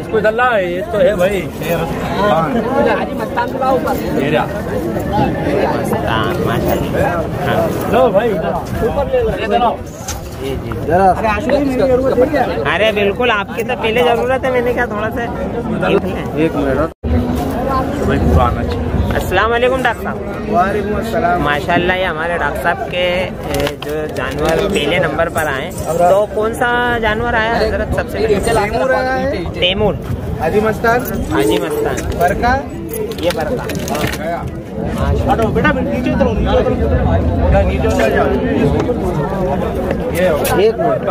इसको डल्ला है ये तो है भाई लो भाई अरे क्या बिल्कुल, आपकी तो पहले ज़रूरत है, मैंने कहा थोड़ा सा। एक मिनट। अस्सलाम वालेकुम डॉक्टर साहब। वालेकुम अस्सलाम। माशाल्लाह ये हमारे डॉक्टर साहब के जो जानवर पहले नंबर पर आए। तो कौन सा जानवर आया हज़रत सबसे तैमूर आया है। तैमूर। हाजी मस्तान हाजी मस्तान। बरका। ये बरका। हटो बेटा नीचे उतरो नीचे उतरो नीचे उतर। जाओ ये एक मिनट।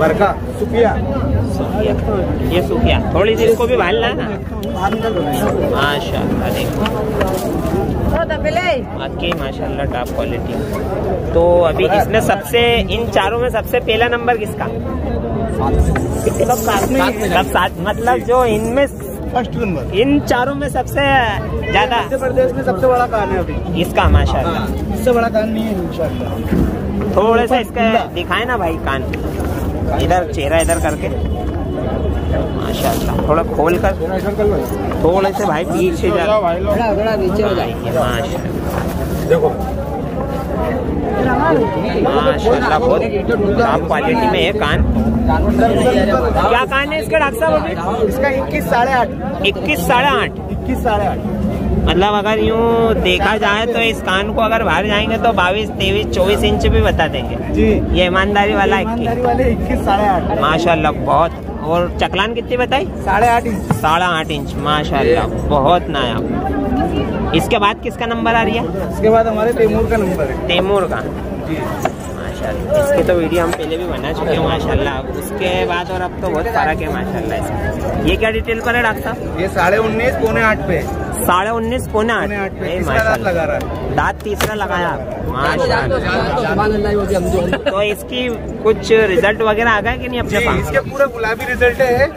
बरका। सुपिया ये सूखिया थोड़ी सी इसको भी भालना है ना? देखो। वाकई माशाल्लाह टॉप क्वालिटी तो अभी इसमें सबसे इन चारों में सबसे पहला नंबर किसका? सब साथ में सब साथ मतलब जो इनमें फ़र्स्ट नंबर इन चारों में सबसे ज़्यादा। प्रदेश में सबसे बड़ा कान है अभी? इसका माशाल्लाह। इससे बड़ा कान नहीं है थोड़े से इसका दिखाए ना भाई कान। इधर चेहरा इधर करके। माशाल्लाह थोड़ा खोल कर। थोड़े से भाई पीछे जा। थोड़ा थोड़ा नीचे हो जाए। माशाल्लाह देखो। माशाल्लाह बहुत टॉप क्वालिटी में है कान। क्या कान है इसके डॉक्टर साहब अभी? इसका इक्कीस साढ़े आठ। इक्कीस साढ़े आठ। इक्कीस साढ़े आठ। मतलब अगर यूँ देखा जाए तो इस कान को अगर बाहर जाएँगे तो बाईस तेईस चौबीस इंच भी बता देंगे। जी। ये ईमानदारी वाला इक्कीस साढ़े आठ। माशाल्लाह बहुत। और चकलान कितनी बताई? साढ़े आठ इंच। साढ़े आठ इंच माशाल्लाह बहुत नायाब। इसके बाद किसका नंबर आ रही है? इसके बाद हमारे तैमूर का नंबर है। तैमूर का? माशाल्लाह इसकी तो वीडियो हम पहले भी बना चुके हैं माशाल्लाह। उसके बाद और अब तो बहुत फ़र्क है माशाल्लाह इसमें ये क्या डिटेल पर है डॉक्टर साहब? ये साढ़े उन्नीस पौने आठ पे। साढ़े उन्नीस पौने आठ। ए, लगा रहा है। दांत तीसरा लगाया। तो इसकी कुछ रिज़ल्ट वगैरह आ गया कि नहीं अपने पास? इसके पूरे गुलाबी रिज़ल्ट है।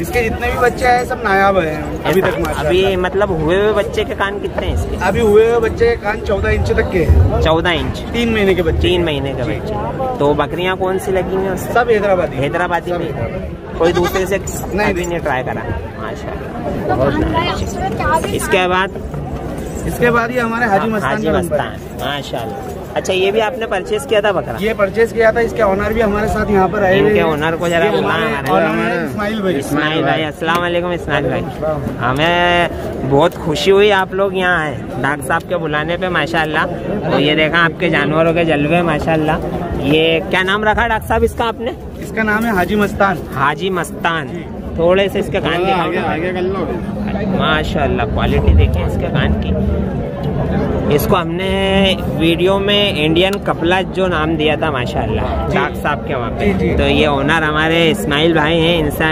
इसके जितने भी बच्चे आए सब नायाब है। अभी तक अभी मतलब हुए हुए बच्चे के कान कितने हैं इसके? अभी हुए हुए बच्चे के कान चौदह इंच तक के हैं। चौदह इंच। तीन महीने के बच्चे। तीन महीने के बच्चे। तो बकरियाँ कौन सी लगी हुई हैं सब हैदराबादी। हैदराबादी में? कोई दूसरे से नहीं। ट्राई करा। माशा इसके बाद इसके बाद ये हमारे हाजी मस्तान हाजी मस्तान माशाल्लाह। अच्छा ये भी आपने परचेज किया था बकरा? ये परचेज किया था इसके ऑनर भी हमारे साथ यहाँ पर आए इनके हैं। ओनर को जरा हैं इस्माइल भाई। इस्माइल भाई अस्सलाम वालेकुम इस्माइल भाई। हमें बहुत खुशी हुई आप लोग यहाँ आए। डॉक्टर साहब के बुलाने पे माशाल्लाह। तो ये देखा आपके जानवरों के जलवे माशाल्लाह। ये क्या नाम रखा डॉक्टर साहब इसका आपने? इसका नाम है हाजी मस्तान। हाजी मस्तान। थोड़े से इसके कान दिखाओ ना। माशाल्लाह क्वालिटी देखिए इसके कान की। इसको हमने वीडियो में इंडियन कपला जो नाम दिया था माशाल्लाह डाक साहब के वहाँ पे। तो ये ओनर हमारे इस्माइल भाई हैं इनसे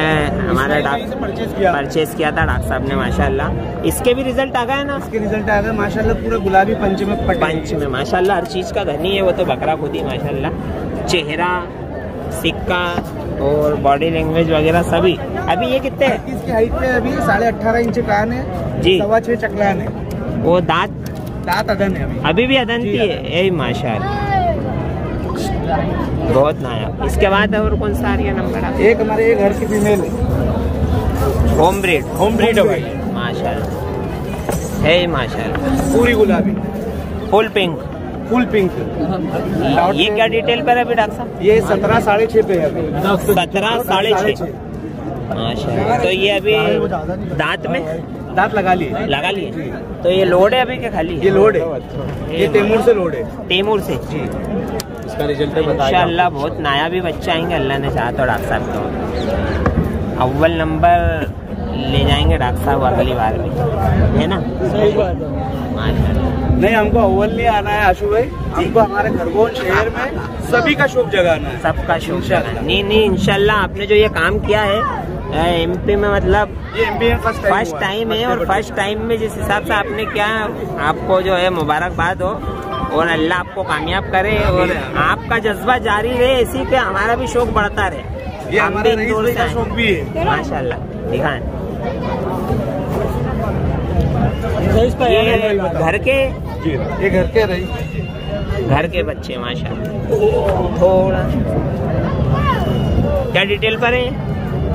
हमारा। डॉक्टर परचेज किया। था डाक साहब ने माशाल्लाह। इसके भी रिज़ल्ट आ गए ना? इसके रिज़ल्ट आ गए माशाल्लाह पूरे गुलाबी पंच में पंच में माशाल्लाह हर चीज़ का धनी है वो तो बकरा खुद ही माशाल्लाह। चेहरा सिक्का और बॉडी लैंग्वेज वगैरह सभी। अभी ये कितने हैं? इसकी हाइट पे अभी साढ़े अठारह इंच कान है जी। सवा छह चकलान है। वो दांत? दांत अदन है अभी। अभी भी जी, है? यही माशाल्लाह। बहुत नायाब। इसके बाद और कौन सा आ रही है? नंबर एक हमारे एक घर की फीमेल है। होम ब्रीड होम ब्रीड है भाई। माशा है माशाल्लाह। पूरी गुलाबी। Full pink full pink. ये क्या डिटेल पर है अभी डॉक्टर साहब? ये सत्रह साढ़े छह पे है सत्रह साढ़े छः तो ये अभी दांत में दांत लगा लिए। लगा लिए? तो ये लोड है अभी के खाली ये लोड है। ये तैमूर से लोड है। तैमूर से? जी। इसका रिज़ल्ट इंशाल्लाह बहुत नया भी बच्चा आएँगे अल्लाह ने चाहा तो डॉक्टर साहब को। अव्वल नंबर ले जाएँगे डॉक्टर साहब अगली बार में। है ना? माशाल्लाह। नहीं हमको अव्वल नहीं आना है आशु भाई। हमको हमारे खरगोन शहर में सभी का शोक जगाना है। सबका शुक्र है। नहीं नहीं इंशाल्लाह आपने जो ये काम किया है एमपी में मतलब ये एमपी में फ़र्स्ट टाइम फ़र्स्ट टाइम है। और फ़र्स्ट टाइम में जिस हिसाब से आपने किया आपको जो है मुबारकबाद हो और अल्लाह आपको कामयाब करे और आपका जज्बा जारी रहे इसी पे हमारा भी शौक बढ़ता रहे। ये हम हमारे भी इंदौर का शौक भी है। माशाल्लाह दिखाएँ। घर के ये घर के रही। घर के बच्चे माशाल्लाह। थोड़ा। क्या डिटेल पर है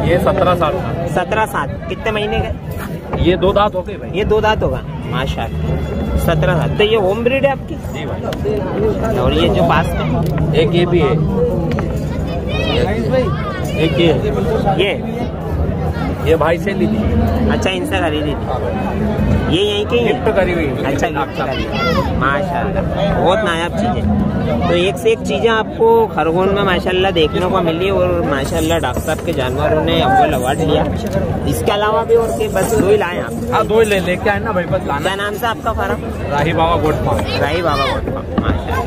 ये? सत्रह साल का। सत्रह सात कितने महीने का? ये दो दांत हो गए भाई। ये दो दांत होगा। माशा सत्रह सात तो ये होम ब्रीड है आपकी? जी भाई। और ये जो पास में? एक ये भी है। एक ये ये? ये भाई से ली थी। अच्छा इनसे खरीदी थी। ये यहीं के गिफ्ट करी हुई है। अच्छा गिफ्ट करी माशाल्लाह। बहुत नायाब चीज़। है तो एक से एक चीज़ें आपको खरगोन में माशाल्लाह देखने को मिली और माशाल्लाह डॉक्टर साहब के जानवरों ने अव्वल अवार्ड लिया। इसके अलावा भी और के बस दो ही लाए आप। हाँ दो ही ले लेके आए ना भाई बस लाना। क्या नाम से आपका farm Rahi Baba goat farm Rahi Baba गोटपा माशाल्लाह।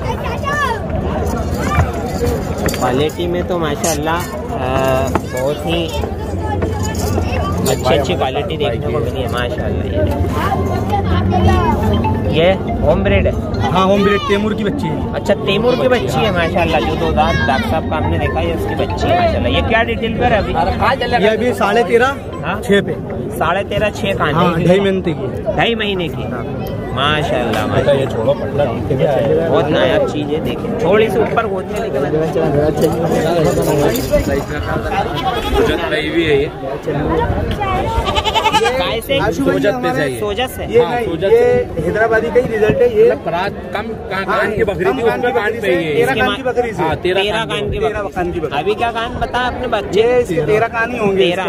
क्वालिटी में तो माशाल्लाह बहुत ही अच्छी अच्छी क्वालिटी देखने को मिली है। माशाल्लाह ये ये होम ब्रेड है? हाँ होम ब्रेड तेमूर की बच्ची है। अच्छा तैमूर की बच्ची है माशाल्लाह जो दो दांत डॉक्टर साहब का हमने देखा है उसकी बच्ची है माशाल्लाह। ये क्या डिटेल पर है अभी? ये अभी साढ़े तेरह छह छः पे। साढ़े तेरह छह का हाँ? ढाई महीने की ढाई महीने की। माशाल्लाह माशाल्लाह। ये छोड़ो बहुत नायाब चीज़ है देखिए। थोड़ी सी ऊपर भी है ये। गाय से सोजत पे चाहिए। सोजत से ये हाँ, ये हैदराबादी का ही रिज़ल्ट है ये कम कान की बकरी थी उसमें कान बकरी पे ही से है तेरह कान की बकरी से। हाँ तेरह तेरह कान की तेरह कान की अभी क्या कान बता आपने बच्चे? तेरह कान ही होंगे तेरह।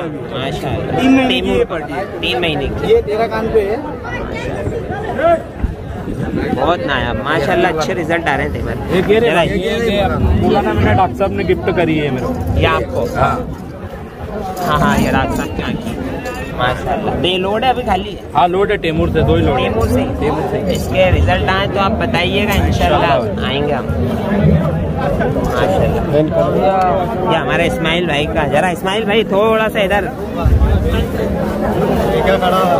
तीन महीने की ये है। तीन महीने की। ये तेरह कान पे है। बहुत नायाब माशाल्लाह अच्छे रिज़ल्ट आ रहे थे एक ये ये ये बोला था मैंने डॉक्टर साहब ने गिफ्ट करी है मेरे ये आपको? हाँ। हाँ हाँ ये रात साहब क्या की? माशाल्लाह। बेलोड है अभी खाली? है हाँ लोड है टेमूर से दो ही लोड टेमूर से? टेमूर से। इसके रिज़ल्ट आए तो आप बताइएगा इंशाल्लाह आएँगे हम माशाल्लाह। ये हमारे इस्माइल भाई का जरा इस्माइल भाई थोड़ा सा इधर।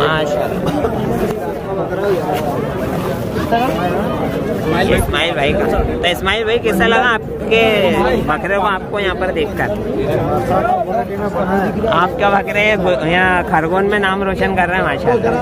माशाल्लाह। tá? इस्माइल भाई का। तो इस्माइल भाई कैसा लगा आपके बकरे को आपको यहाँ पर देखकर? आपका बकरे यहाँ खरगोन में नाम रोशन कर रहे हैं माशाल्लाह।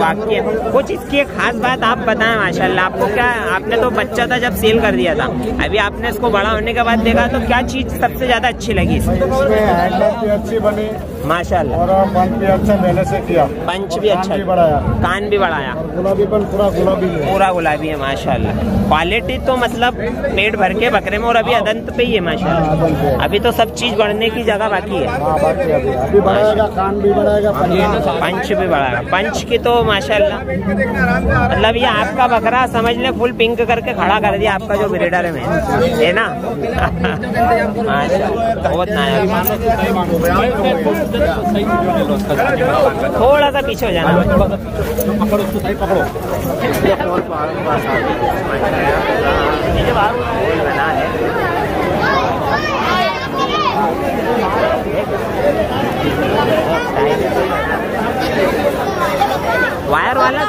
वाकई कुछ इसकी एक खास बात आप बताएँ माशाल्लाह। आपको क्या आपने तो बच्चा था जब सेल कर दिया था। अभी आपने इसको बड़ा होने के बाद देखा तो क्या चीज़ सबसे ज़्यादा अच्छी लगी अच्छी बनी। माशाल्लाह। और पंप भी अच्छा पहले से किया। पंच भी अच्छा। बढ़ाया। कान भी बढ़ाया। गुलाबी पूरा गुलाबी पूरा गुलाबी है माशाल्लाह। क्वालिटी तो मतलब पेट भर के बकरे में और अभी अदंत पे ही है हाँ, माशाल्लाह अभी तो सब चीज़ बढ़ने की जगह बाकी है। हाँ बाकी अभी। अभी बढ़ाएगा कान भी बढ़ाएगा पंच भी बढ़ाएगा। पंच भी बढ़ाया पंच की तो माशाल्लाह। मतलब ये आपका बकरा समझ ले फुल पिंक करके खड़ा कर दिया आपका जो ब्रीडर है। मैं है ना? बहुत नायाब। थोड़ा सा पीछे हो जाना। उसको सही पकड़ो गोल बना है। वायर वाला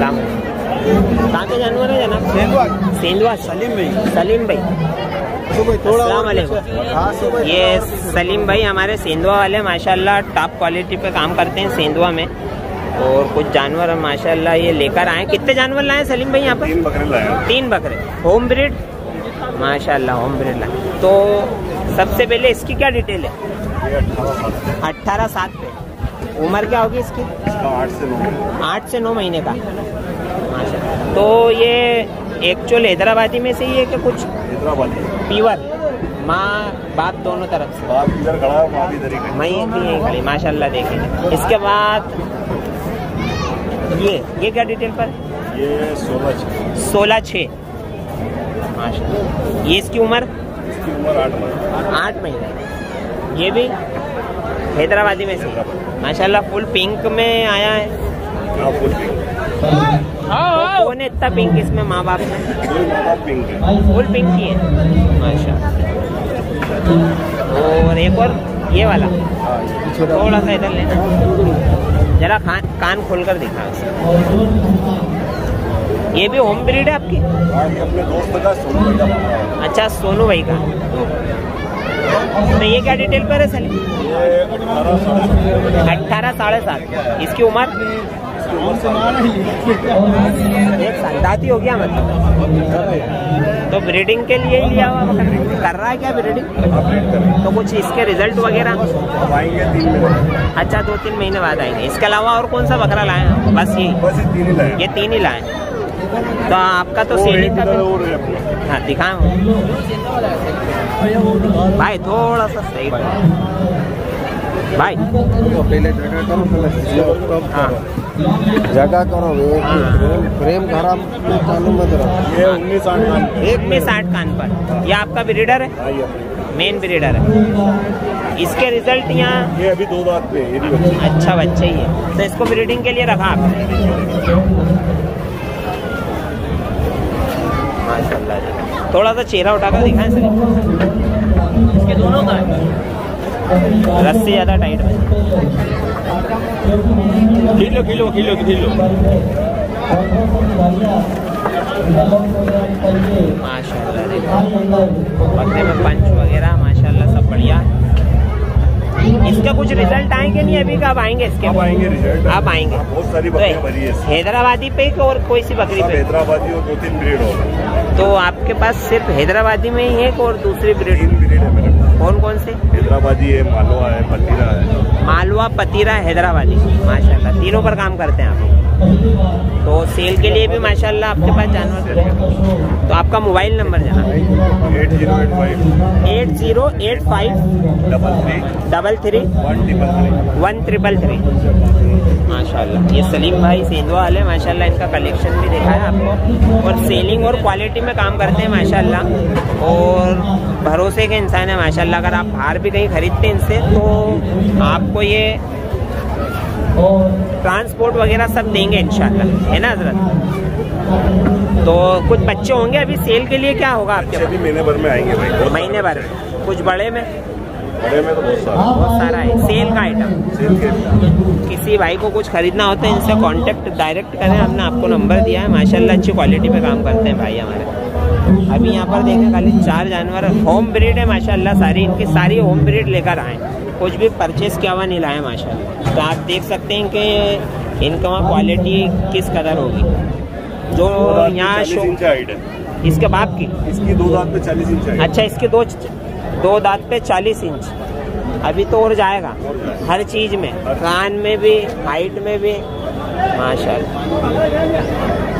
राम कहाँ? के जानवर है जनाब सेंधवा। सलीम भाई। सलीम भाई। ये सलीम भाई हमारे सेंधवा वाले माशाल्लाह टॉप क्वालिटी पे काम करते हैं सेंधवा में। और कुछ जानवर हम माशाल्लाह ये लेकर आए। कितने जानवर लाए सलीम भाई यहाँ पर? तीन बकरे लाए तीन बकरे। होम ब्रिड माशाल्लाह होम ब्रिड लाए। तो सबसे पहले इसकी क्या डिटेल है? अट्ठारह सात पे। उम्र क्या होगी इसकी? आठ से नौ। आठ से नौ महीने का। माशा तो ये एक्चुअल हैदराबादी में से ही है कि कुछ? पीवर माँ बाप दोनों तरफ़ से। मैं भी यही खड़ी माशाल्लाह देखेंगे। इसके बाद ये ये क्या डिटेल पर? ये सोलह छः। सोलह छः। माशा ये इसकी उम्र? इसकी उम्र आठ महीने। आठ महीने। ये भी? हैदराबादी में से। माशाल्लाह फुल पिंक में आया है। हाँ फुल पिंक कौन है इतना पिंक इसमें? माँ बाप में। फुल पिंक है फुल पिंक ही। है माशा। और एक और ये वाला। थोड़ा सा इधर लेना। जरा खान कान खोल कर दिखा ये भी होम ब्रीड है आपकी? हाँ अपने दोस्त का सोनू भाई का। अच्छा सोनू भाई का। तो ये क्या डिटेल पर है सलीम अट्ठारह साढ़े सात। इसकी उम्र? एक साल दाती हो गया मतलब। तो ब्रीडिंग के लिए ही लिया हुआ कर रहा है क्या ब्रीडिंग तो कुछ इसके रिज़ल्ट वगैरह? अच्छा दो तीन महीने बाद आएँगे। इसके अलावा और कौन सा बकरा लाए हैं? बस ये। ये तीन ही लाए हैं। तो आपका तो सेलिंग का हाँ दिखाएँ भाई थोड़ा सा सही भाई। पहले जगह करो पहले हाँ। जगह करो एक हाँ। फ्रेम फ्रेम खराब चालू मत रखो। ये उन्नीस आठ कान एक में साठ कान पर। ये आपका ब्रीडर है? मेन ब्रीडर है। इसके रिज़ल्ट यहाँ ये अभी दो दांत पे ये भी अच्छा। बच्चा ही है। तो इसको ब्रीडिंग के लिए रखा आपने माशाल्लाह जी थोड़ा सा चेहरा उठाकर दिखाएँ सर। इसके दोनों का रस्सी ज़्यादा टाइट में किलो किलो किलो किलो माशाल्लाह देखो। में पंच वगैरह माशाल्लाह सब बढ़िया। इसका कुछ रिज़ल्ट आएँगे नहीं अभी कब आएँगे इसके। अब आएँगे रिज़ल्ट आप आएँगे। बहुत सारी तो बकरियाँ भरी है हैदराबादी पे और कोई सी बकरी पे? हैदराबादी और दो तीन ब्रीड और तो आपके पास सिर्फ़ हैदराबादी में ही है और दूसरी ब्रीड कौन कौन से? हैदराबादी है मालवा है पतीरा है। मालवा पतीरा हैदराबादी माशाल्लाह। तीनों पर काम करते हैं आप तो सेल के लिए भी माशाल्लाह आपके पास जानवर तो आपका मोबाइल नंबर जाना eight zero eight five eight zero eight five double three double three one triple three. One triple three माशाल्लाह। ये सलीम भाई सेंधवा वाले माशाल्लाह इनका कलेक्शन भी देखा है आपको। और सेलिंग और क्वालिटी में काम करते हैं माशाल्लाह। और भरोसे के इंसान है माशाल्लाह। अगर आप बाहर भी कहीं खरीदते हैं इनसे तो आपको ये ट्रांसपोर्ट वगैरह सब देंगे इंशाल्लाह है ना हज़रत? तो कुछ बच्चे होंगे अभी सेल के लिए क्या होगा आपके अभी महीने भर में आएँगे भाई महीने भर कुछ बड़े में? बड़े में तो बहुत सारा। बहुत सारा है। सेल का आइटम सेल के। किसी भाई को कुछ खरीदना होता है इनसे कांटेक्ट डायरेक्ट करें। हमने आपको नंबर दिया है। माशाल्लाह अच्छी क्वालिटी पे काम करते हैं भाई हमारे। अभी यहाँ पर देखें खाली चार जानवर होम ब्रीड है माशाल्लाह सारी इनकी सारी होम ब्रीड लेकर आए। कुछ भी परचेस किया हुआ नहीं लाए माशाल्लाह। तो आप देख सकते हैं कि इनका वहाँ क्वालिटी किस कदर होगी। जो यहाँ शो इसके बाप की? इसकी दो दांत पे चालीस इंच अच्छा इसके दो दो दांत पे चालीस इंच। अभी तो और जाएगा हर चीज़ में कान में भी हाइट में भी। माशाल्लाह।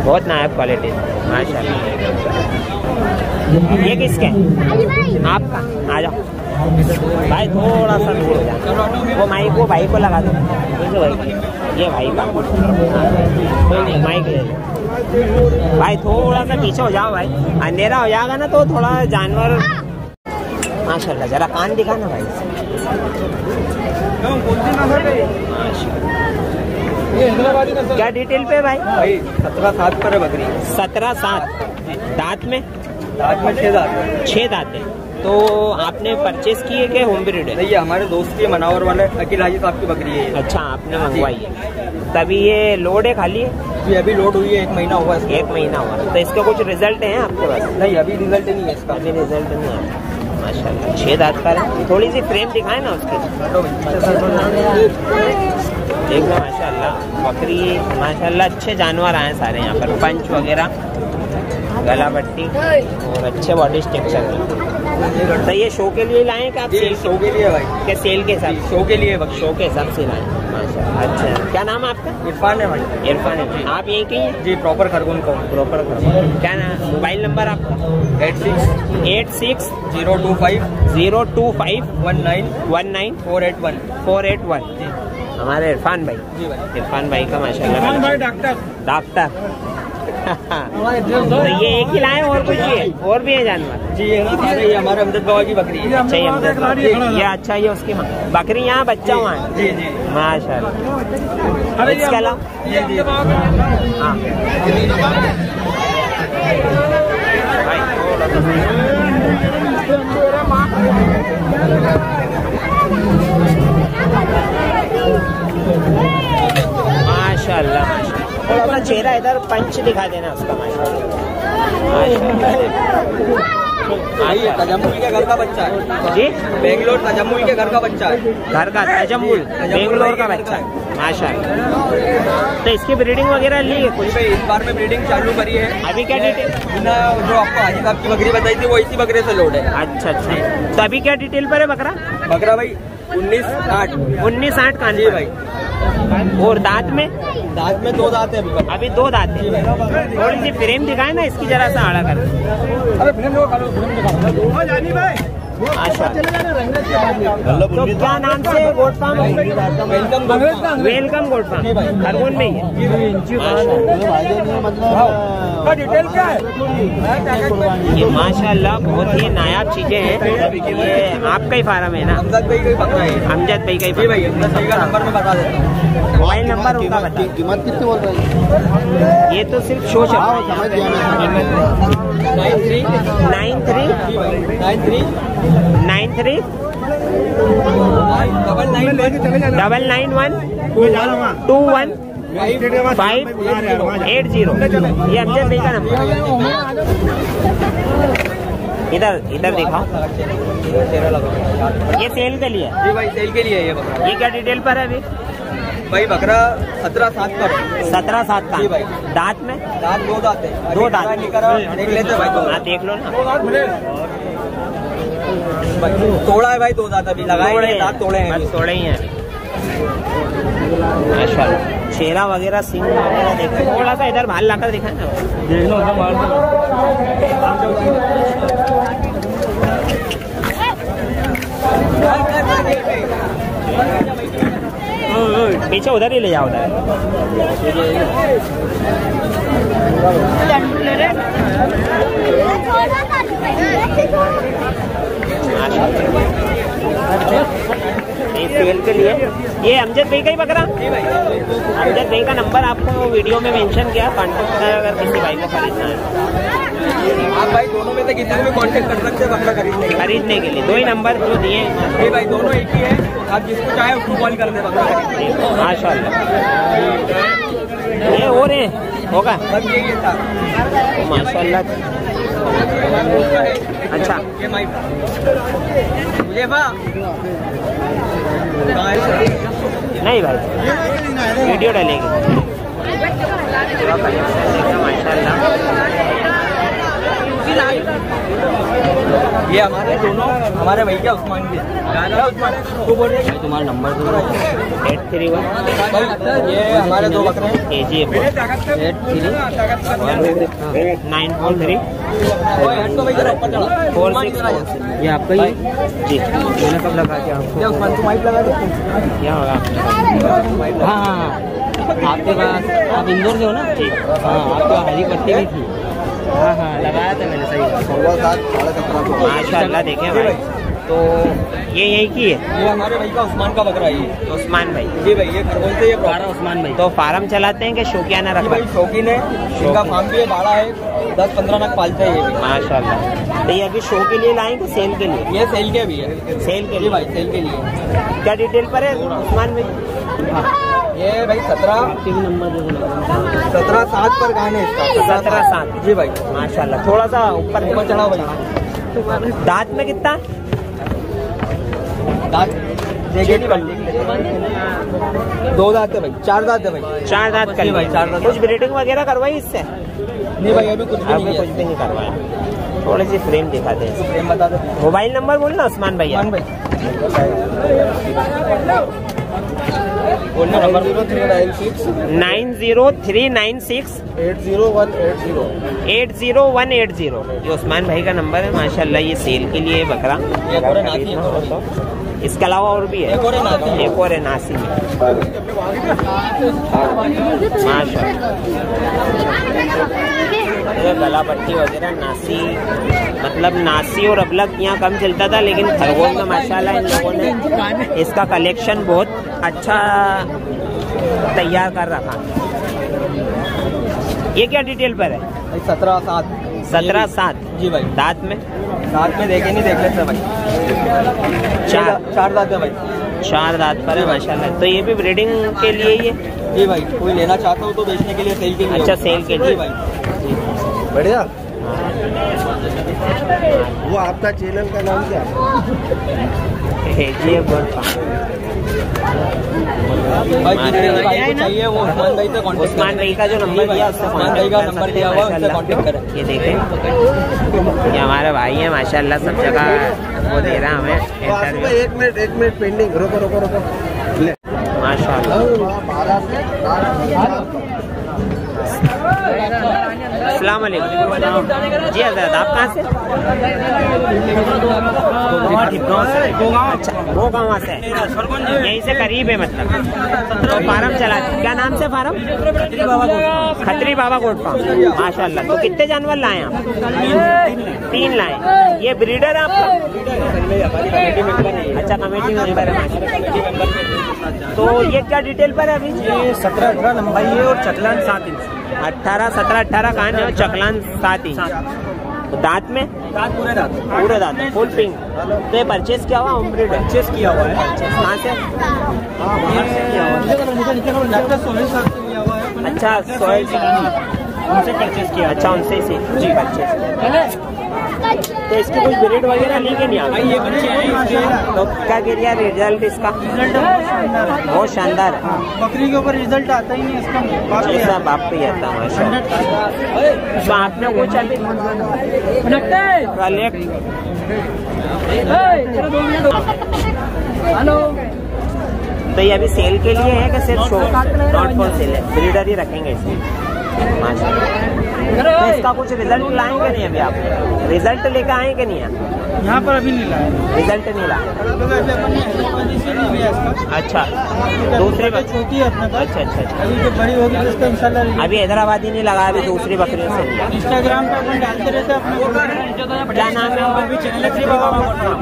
बहुत नायब क्वालिटी माशाल्लाह। ये किसके आपका। आ जाओ। भाई थोड़ा सा दूर वो माइक वो भाई को लगा दो। भाई ये भाई का। कोई नहीं माइक ले लो। भाई थोड़ा सा पीछे हो जाओ भाई। अंधेरा हो जाएगा ना तो थोड़ा जानवर माशाल्लाह जरा कान दिखा ना भाई। क्या डिटेल पे भाई? भाई सत्रह सात पर है बकरी। सत्रह सात। दांत में? आज में छह दांत है। छह दांत है। तो आपने परचेस की है कि होम ब्रीड है नहीं ये हमारे दोस्त के मनावर वाले अकील हाजी साहब की बकरी है अच्छा आपने मंगवाई है। तभी ये लोड है खाली? है ये अभी लोड हुई है एक महीना हुआ इसका। एक महीना हुआ। तो इसके कुछ रिज़ल्ट है आपके पास? नहीं अभी रिज़ल्ट नहीं है इसका। अभी रिज़ल्ट नहीं आया माशाल्लाह छह दांत का है। थोड़ी सी फ्रेम दिखाए ना उसके। देखो माशाल्लाह बकरी माशाल्लाह अच्छे जानवर आए सारे यहाँ पर। पंच वगैरह। गला पट्टी और अच्छे बॉडी स्ट्रक्चर तो ये शो के लिए लाए क्या आप सेल शो के लिए भाई। के सेल के शो के लिए शो के हिसाब से लाए। हैं अच्छा। क्या नाम है आपका? इरफान है भाई। इरफान है। आप यहीं के ही जी प्रॉपर खरगोन का प्रॉपर क्या नाम मोबाइल नंबर आपका? Eight six. Eight six. Zero two five. Zero two five. One nine. One nine. Four eight one. Four eight one. हमारे इरफान भाई। जी भाई। इरफान भाई का माशाल्लाह। भाई डॉक्टर। डॉक्टर। तो ये एक ही लाए और कुछ है और भी है जानवर? जी ये हमारे ये हमारे अमजद बाबा की बकरी है। अच्छा ये ये अच्छा ये उसकी माँ बकरी यहाँ बच्चा हुआ है? जी जी इसके अलावा सा माशाल्लाह थोड़ा सा चेहरा इधर पंच दिखा देना उसका ये तजम्मुल के घर का बच्चा है। जी? बेंगलोर तजम्मुल के घर का बच्चा है। घर का तजम्मुल बेंगलोर का बच्चा माशा तो इसकी ब्रीडिंग वगैरह ली है कुछ? इस बार में ब्रीडिंग चालू करी है। अभी क्या डिटेल बिना जो आपको हाजी साहब की बकरी बताई थी वो इसी बकरे से लोड है। अच्छा अच्छा। तो अभी क्या डिटेल पर है बकरा? बकरा भाई उन्नीस आठ। उन्नीस आठ का जी भाई। और दांत में? दांत में दो दांत है अभी अभी दो दांत है। थोड़ी सी फ्रेम दिखाए ना इसकी जरा सा आड़ा कर। अरे फ्रेम देखो खालो दिखाओ। जानी भाई। तो क्या नाम से? Goat farm welcome welcome goat farm Khargone में ही। है। डिटेल क्या है? ये माशाल्लाह बहुत ही नायाब चीज़ें हैं। ये आपका ही फार्म है ना? अमजद भाई का ही है। ही हूँ। मोबाइल नंबर उनका बता। कीमत कितने बोल रहे हैं? ये तो सिर्फ़ शो चल हाँ, three nine three nine three nine three double nine one two one five eight zero ये अमजद भाई का नंबर इधर इधर दिखाओ ये सेल के लिए भाई सेल के लिए ये ये क्या डिटेल पर है अभी भाई बकरा सत्रह सात का सत्रह सात का? भाई। दांत में? दांत दो दांत है। दो दांत। नहीं करा देख लेते हैं भाई दो। हाँ दांत। देख लो ना। तोड़ा है भाई दो दांत अभी लगाए हैं, दांत तोड़े हैं तोड़े ही हैं माशाल्लाह चेहरा वगैरह वगैरह देखो? थोड़ा सा इधर बाहर लाकर दिखाए ना। पीछे उधर ही ले जाओ उधर के लिए ये अमजद भाई का ही भाई अमजद भाई का नंबर आपको वीडियो में मेंशन किया कांटेक्ट करें अगर किसी भाई को खरीदना है आप भाई दोनों में से किसी को भी कांटेक्ट कर सकते हैं खरीदने खरीदने के लिए दो ही नंबर जो दिए भाई दोनों एक ही है। आप जिसको चाहे उसको कॉल कर दे। माशाल्लाह। ये हो रहे हैं होगा माशाल्लाह। अच्छा। ये मुझे? नहीं भाई वीडियो डालेगी पूरा कलेक्शन देखा माशाल्लाह ये हमारे दोनों हमारे भैया उस्मान के उस्मान तू बोल रहे हैं? तुम्हारा नंबर दो एट थ्री वन। ये हमारे दो बकरे हैं। K G eight three nine four three तो फोर सिक्स ये आपका ही? जी। मैंने कब लगा के आपको? उस्मान तू माइक लगा दे? क्या होगा? हाँ हाँ। आपके पास आप इंदौर से हो ना? जी। हाँ आपका हरी पट्टी भी थी। हाँ हाँ लगाया था मैंने सही सोलह सात साढ़े सत्रह सौ माशाल्लाह देखें भाई। तो ये यही की है? ये हमारे भाई का उस्मान का बकरा है उस्मान भाई। जी भाई ये खरगोन से ये बारह उस्मान भाई। तो फार्म चलाते हैं कि शौकियाना रखा भाई शौकीन है। इनका फार्म भी है बाड़ा है दस पंद्रह नग पालते हैं माशाल्लाह। तो ये अभी शो के लिए लाए कि सेल के लिए? ये सेल के भी है। सेल के लिए। भाई सेल के लिए। क्या डिटेल पर है उस्मान भाई? ये भाई सत्रह सत्रह सात पर गाने सत्रह सात। जी भाई। माशाल्लाह। थोड़ा सा ऊपर ऊपर चढ़ाओ भाई। दांत में कितना? दांत। दो दांत है भाई। चार दांत है भाई। चार दांत कर भाई, चार दांत। कुछ ब्रीडिंग वगैरह करवाई इससे? नहीं भाई अभी कुछ भी नहीं कुछ भी नहीं करवाया। थोड़ी सी फ्रेम दिखाते हैं। है बता दो। मोबाइल नंबर बोलना उस्मान भैया। भाई। Zero three nine six. Nine zero three nine six. Eight zero one eight zero. Eight zero one eight zero. ये उस्मान भाई का नंबर है माशाल्लाह ये सेल के लिए बकरा। तो इसके अलावा और भी है। एक और है नासी। एक और नासी। में माशाल्लाह गला पट्टी वगैरह नासी मतलब नासी और अबलग यहाँ कम चलता था लेकिन खरगोन में माशाल्लाह इन लोगों ने इसका कलेक्शन बहुत अच्छा तैयार कर रखा ये क्या डिटेल पर है? सत्रह सात। सत्रह सात? जी भाई। दांत में? सात में देखे नहीं देख लेते भाई। चार। चार दांत है भाई। चार दांत पर है माशाल्लाह। तो ये भी ब्रीडिंग के लिए ही है? जी भाई कोई लेना चाहता हूँ तो बेचने के लिए सेल के लिए अच्छा, सेल के लिए। भाई। बढ़िया। वो आपका चैनल का नाम क्या है? ये गोट फार्म चाहिए वो? उस्मान भाई से कांटेक्ट उस्मान भाई का जो नंबर दिया उससे उस्मान भाई का नंबर दिया हुआ है, उससे माशाल्लाह। कांटेक्ट करें। ये देखें। ये हमारे भाई हैं माशाल्लाह सब जगह वो दे रहा हमें इंटरव्यू एक मिनट एक मिनट पेंडिंग रुको रुको रुको ले माशाल्लाह। अस्सलाम वालेकुम जी हज़रत आप कहाँ से? अच्छा वो गाँव से यहीं से करीब है मतलब। तो फार्म चला क्या नाम से farm? Khatri Baba goat farm. माशाल्लाह। तो कितने जानवर लाए आप? तीन लाए। ये ब्रीडर आपका? अच्छा कमेटी मेंबर है तो ये क्या डिटेल पर है अभी? ये सत्रह अठारह लंबाई है और चकलान सात इंच। अट्ठारह सत्रह अट्ठारह कान है? चकलान सात। इंच तो दांत में? दांत पूरे दांत। पूरे दांत। फुल पिंक तो ये परचेज किया हुआ होम ब्रीड परचेस किया हुआ है। कहाँ से? अच्छा सोयल से है। अच्छा सोहेल उनसे परचेस किया। अच्छा उनसे ही जी परचेज तो इसकी कुछ ब्रीड वगैरह नहीं भाई आप ये बच्चे हैं इसके। तो क्या गिर रिज़ल्ट इसका? रिज़ल्ट बहुत शानदार है। बकरी के ऊपर रिज़ल्ट आता ही नहीं इसका ऐसा बाप पे आता है माशा तो आपने वो अभी कलेक्ट तो ये अभी सेल के लिए है कि सिर्फ़ शो नॉट फॉर सेल है। ब्रीडर ही रखेंगे इसमें। माशाल्लाह। तो इसका कुछ रिज़ल्ट लाएँगे नहीं अभी आप? रिज़ल्ट लेकर आएँगे नहीं आप? यहाँ पर अभी नहीं लाया। रिज़ल्ट नहीं लिया। अच्छा। दूसरी छोटी है अपने अच्छा अच्छा अच्छा। अभी जो बड़ी होगी तो इसका इंशाल्लाह। अभी हैदराबादी नहीं लगा अभी दूसरी बकरियों से। इंस्टाग्राम पे अपन डालते रहते हैं क्या नाम है है Khatri Baba farm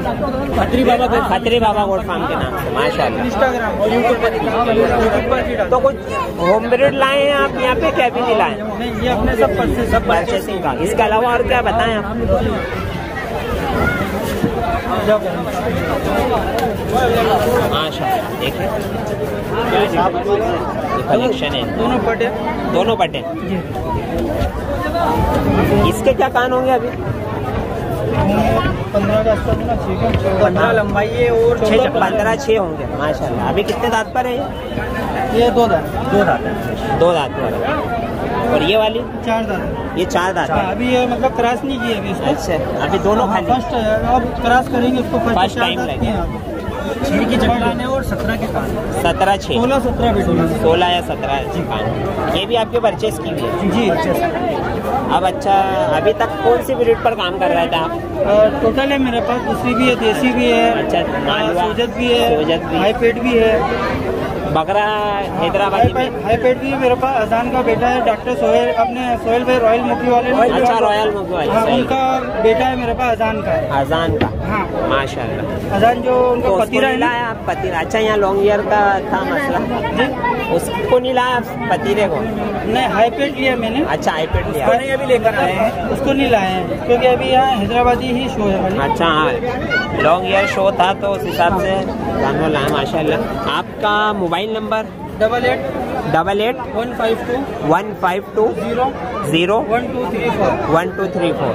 Khatri Baba Baba goat farm के नाम से माशाल्लाह। इंस्टाग्राम और यूट्यूब पर पर तो कुछ होम ब्रीड लाए हैं आप यहाँ पे? क्या भी नहीं लाए? ये अपने सब परचेसिंग का। इसके अलावा और क्या बताएँ आप? देखिए। कलेक्शन है। दोनों पटे। दोनों बटे इसके क्या कान होंगे अभी? पंद्रह लंबाई है और छः पंद्रह। छः होंगे माशाल्लाह। अभी कितने दांत पर है ये? ये दो दांत। दो दांत। दो दांत पर है। और ये वाली? चार दांत। ये चार दांत हाँ, अभी ये मतलब क्रॉस नहीं किए अभी इसको। अच्छा अभी दोनों खाली? फ़र्स्ट अब क्रॉस करेंगे उसको फ़र्स्ट टाइम लगेगा। छह की चक्रान है और सत्रह के कान। सत्रह छः सोलह सत्रह सोलह। या सत्रह कान। ये भी आपके परचेज की हुई है? जी अब अच्छा अभी तक कौन सी ब्रीड पर काम कर रहे थे आप? टोटल है मेरे पास दूसरी भी है देसी भी है अच्छा, भी है सोजत भी। हाई पेट भी है। बकरा हैदराबाद में। है पेट भी मेरे पास अजान का बेटा है डॉक्टर सोहेल अपने सोहेल भाई रॉयल मुखी वाले अच्छा रॉयल मुखी वाले हाँ उनका बेटा है मेरे पास अजान का अजान का? हाँ। माशाल्लाह। अजान जो तो उनका उसको पतिरा है ना। लाया अच्छा यहाँ लॉन्ग ईयर का था मसला उसको नहीं लाया पतीले को? नहीं हाईपेड लिया मैंने। अच्छा हाईपेड लिया। नहीं अभी लेकर आए हैं। उसको नहीं लाए हैं क्योंकि अभी यहाँ हैदराबादी ही शो है भाई। अच्छा हाँ। लॉन्ग ईयर शो था तो उस हिसाब से माशा माशाल्लाह। आपका mobile number double eight double eight one five two one five two zero zero one two three four. One two three four.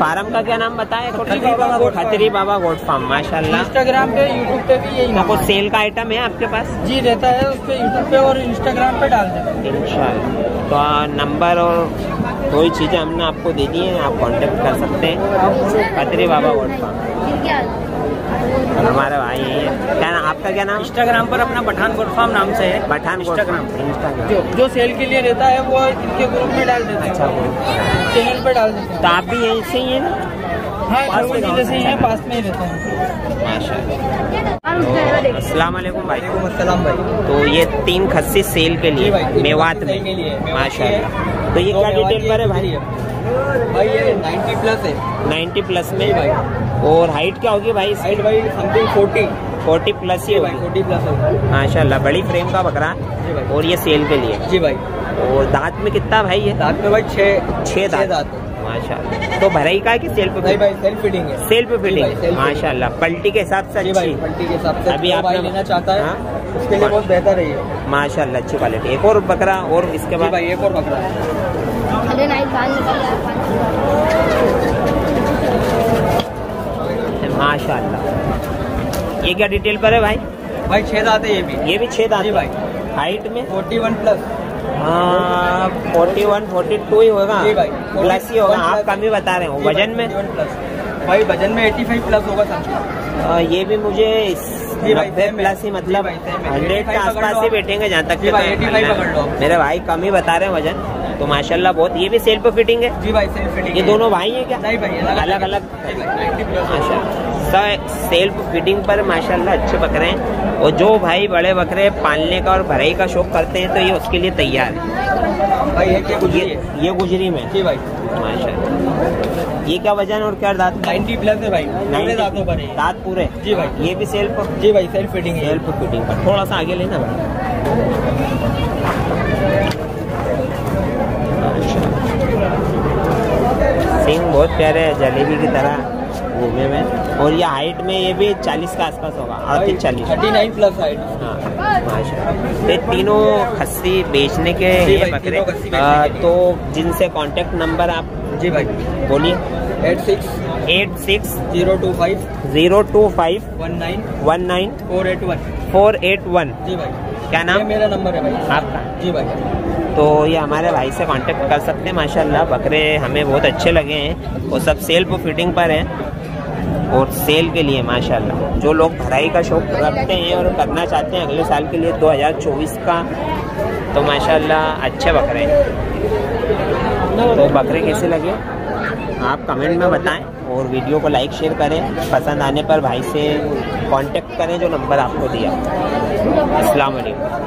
Farm का क्या नाम बताए Khatri Baba goat farm. Khatri Baba goat farm माशाल्लाह। Instagram पे YouTube पे भी यही है। सेल का आइटम है आपके पास? जी रहता है उस पर यूट्यूब पे और इंस्टाग्राम पे डाल देते हैं। इंशाल्लाह। तो नंबर और कोई चीज़ें हमने आपको दे दी हैं आप कांटेक्ट कर सकते हैं। Khatri Baba goat farm. और हमारे भाई हैं क्या नाम आपका क्या नाम? इंस्टाग्राम पर अपना पठान गोट फार्म नाम से है। पठान इंस्टाग्राम इंस्टाग्राम जो जो सेल के लिए रहता है वो इनके ग्रुप में डाल देते अच्छा चैनल पे डाल देते तो आप भी यहीं से ही हैं ना? हैं हाँ पास में ज़िले ही है पास में ही रहते हैं। माशा अस्सलाम भाई अस्सलाम भाई। तो ये तीन खस्सी सेल के लिए मेवात में। माशा तो ये क्या डिटेल पर है भाई? है। भाई ये 90 प्लस है। 90 प्लस में। जी भाई। और हाइट क्या होगी भाई? हाइट भाई समथिंग 40 फोर्टी प्लस ही भाई होगी। 40 प्लस है। माशाल्लाह बड़ी फ्रेम का बकरा। और ये सेल के लिए। जी भाई। और दांत में कितना भाई है दांत में भाई छः छह दांत। माशाल्लाह। तो भराई का है कि सेल पे भाई भाई सेल्फ फिटिंग है। सेल पे जी भाई, फिटिंग माशाल्लाह पलटी के हिसाब से जी भाई अच्छी पलटी के हिसाब से अभी आपने- लेना चाहता है हाँ? उसके लिए बहुत बेहतर है ये। माशाल्लाह अच्छी क्वालिटी एक और बकरा और इसके बाद? भाई एक और बकरा। है माशाल्लाह। ये क्या डिटेल पर है भाई? भाई दांत है ये भी। ये भी छह दांत भाई। हाइट में? Forty one plus forty one forty two ही होगा प्लस ही होगा। आप कम ही बता रहे हो। वज़न में? भाई वज़न में एटी फाइव प्लस होगा समझो आ, ये भी मुझे नब्बे प्लस ही। मतलब है। हंड्रेड के आसपास ही बैठेंगे जहाँ तक जी भाई, कि 85 पकड़ लो आप। मेरे भाई कम ही बता रहे हैं वज़न। तो माशाल्लाह बहुत ये भी सेल्फ फिटिंग है? जी भाई सेल्फ फिटिंग ये दोनों भाई हैं क्या? नहीं भाई अलग अलग जी भाई 90 प्लस माशा सेल्फ फिटिंग पर माशाल्लाह अच्छे बकरे हैं। और जो भाई बड़े बकरे पालने का और भराई का शौक करते हैं तो ये उसके लिए तैयार है। भाई ये गुजरी ये गुजरी में? जी भाई। माशाल्लाह। ये क्या वज़न और क्या दांत? 90 प्लस है भाई। पूरे दांतों पर है। दांत पूरे? जी भाई। ये भी सेल्फ जी भाई सेल्फ फिटिंग है। सेल्फ फिटिंग पर। थोड़ा सा आगे लेना भाई। बहुत प्यारे है जलेबी की तरह घूमे में। और ये हाइट में ये भी चालीस के आसपास होगा अड़तीस चालीस। थर्टी नाइन प्लस हाइट हाँ माशा ये तीनों खस्सी बेचने के भाई, बकरे। तो जिनसे कांटेक्ट नंबर आप जी भाई। बोलिए। Eight six eight six zero two five zero two five one nine one nine four eight one four eight one जी भाई। क्या नाम? मेरा नंबर है भाई। आपका। जी भाई। तो ये हमारे भाई से कांटेक्ट कर सकते हैं, माशाल्लाह, बकरे हमें बहुत अच्छे लगे हैं। वो सब सेल्फ फिटिंग पर हैं, और सेल के लिए, माशाल्लाह। जो लोग भराई का शौक रखते हैं और करना चाहते हैं, अगले साल के लिए 2024 का तो माशाल्लाह, अच्छे बकरे हैं। तो बकरे कैसे लगे? आप कमेंट में बताएँ, और वीडियो को लाइक शेयर करें। पसंद आने पर भाई से कांटेक्ट करें, जो नंबर आपको दिया। अस्सलाम वालेकुम